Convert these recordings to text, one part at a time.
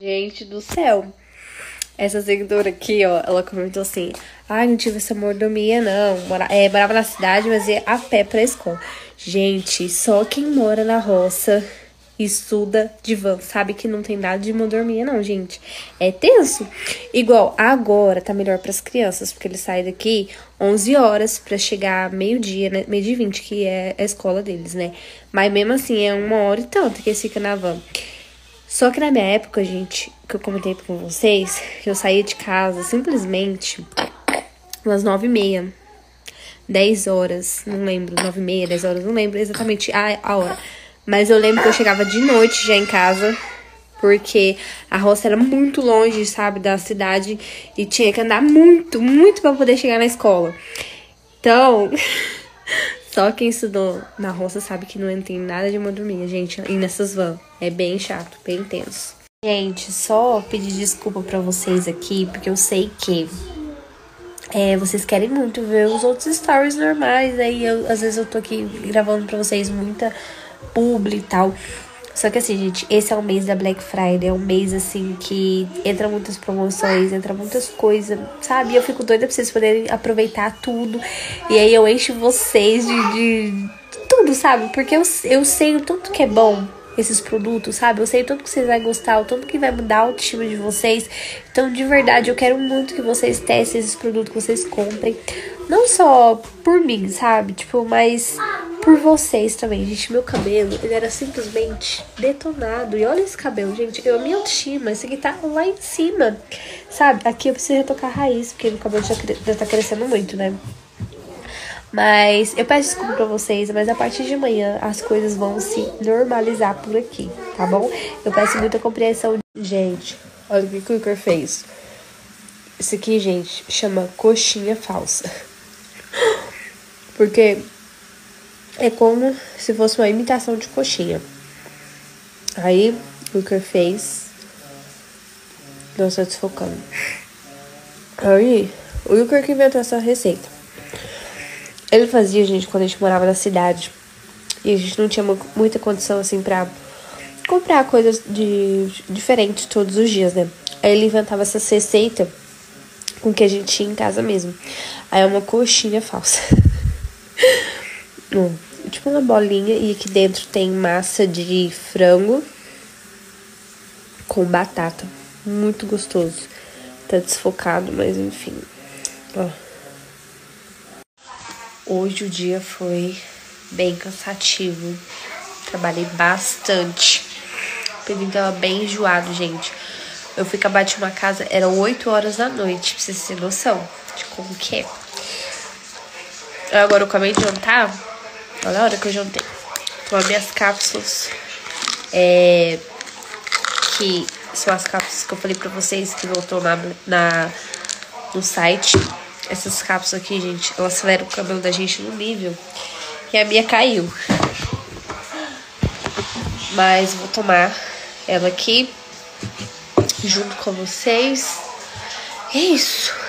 Gente do céu. Essa seguidora aqui, ó, ela comentou assim: Ai, não tive essa mordomia, não. Mora, é, morava na cidade, mas ia a pé pra escola. Gente, só quem mora na roça estuda de van sabe que não tem nada de mordomia, não, gente. É tenso. Igual, agora tá melhor pras crianças, porque eles saem daqui 11 horas pra chegar meio-dia, né? Meio de 20, que é a escola deles, né? Mas mesmo assim, é uma hora e tanto que eles ficam na van. Só que na minha época, gente, que eu comentei com vocês, eu saía de casa simplesmente umas nove e meia. 10 horas, não lembro, nove e meia, 10 horas, não lembro exatamente a, a hora. Mas eu lembro que eu chegava de noite já em casa, porque a roça era muito longe, sabe, da cidade e tinha que andar muito, muito para poder chegar na escola. Então, Só quem estudou na roça sabe que não tem nada de mordomia, gente. E nessas vans. É bem chato, bem intenso. Gente, só pedir desculpa para vocês aqui, porque eu sei que é, vocês querem muito ver os outros stories normais. Aí eu, às vezes eu tô aqui gravando pra vocês muita publi e tal. Só que assim, gente, esse é o mês da Black Friday, é um mês assim que entra muitas promoções, entra muitas coisas, sabe? E eu fico doida pra vocês poderem aproveitar tudo. E aí eu encho vocês de, de tudo, sabe? Porque eu, eu sei o tanto que é bom esses produtos, sabe? Eu sei o tanto que vocês vão gostar, o tanto que vai mudar a autoestima de vocês. Então, de verdade, eu quero muito que vocês testem esses produtos, que vocês comprem. Não só por mim, sabe? Tipo, mas por vocês também, gente. Meu cabelo, ele era simplesmente detonado. E olha esse cabelo, gente. Eu, minha autoestima, esse aqui tá lá em cima, sabe? Aqui eu preciso retocar a raiz, porque meu cabelo já, já tá crescendo muito, né? Mas eu peço desculpa pra vocês, mas a partir de amanhã as coisas vão se normalizar por aqui, tá bom? Eu peço muita compreensão. Gente, olha o que o Icor fez. Isso aqui, gente, chama coxinha falsa. Porque é como se fosse uma imitação de coxinha. Aí o que fez. Nossa, desfocando. Aí, o Wilker que inventou essa receita. Ele fazia, gente, quando a gente morava na cidade. E a gente não tinha muita condição, assim, pra comprar coisas de diferentes todos os dias, né? Aí ele inventava essa receita com o que a gente tinha em casa mesmo. Aí é uma coxinha falsa. Hum, tipo uma bolinha e aqui dentro tem massa de frango com batata. Muito gostoso. Tá desfocado, mas enfim. Ó. Hoje o dia foi bem cansativo. Trabalhei bastante. O Pedrinho tava bem enjoado, gente. Eu fui acabar de uma casa, eram 8 horas da noite, pra vocês terem noção de como que é. Agora eu acabei de jantar. Olha a hora que eu jantei. Tomar minhas cápsulas. É, que são as cápsulas que eu falei pra vocês que voltou na, na, no site. Essas cápsulas aqui, gente, elas aceleram o cabelo da gente no nível. E a minha caiu. Mas vou tomar ela aqui junto com vocês. É isso.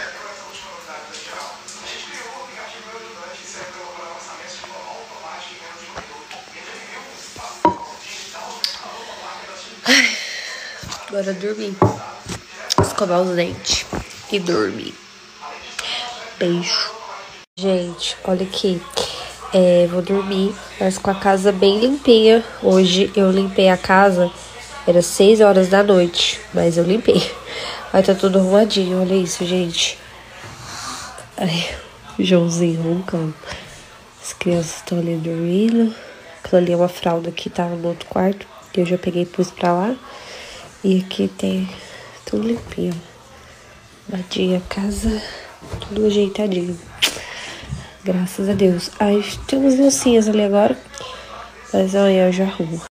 Agora dormir. Escovar os dentes e dormir. Beijo. Gente, olha aqui. É, vou dormir, mas com a casa bem limpinha. Hoje eu limpei a casa, era 6 horas da noite, mas eu limpei. Aí tá tudo arrumadinho, olha isso, gente. Ai, Joãozinho roncando. As crianças estão ali dormindo. Aquilo ali é uma fralda que tá no outro quarto, que eu já peguei e pus pra lá. E aqui tem tudo limpinho. Badia, casa, tudo ajeitadinho. Graças a Deus. Aí tem umas ali agora. Mas amanhã eu já arrumo.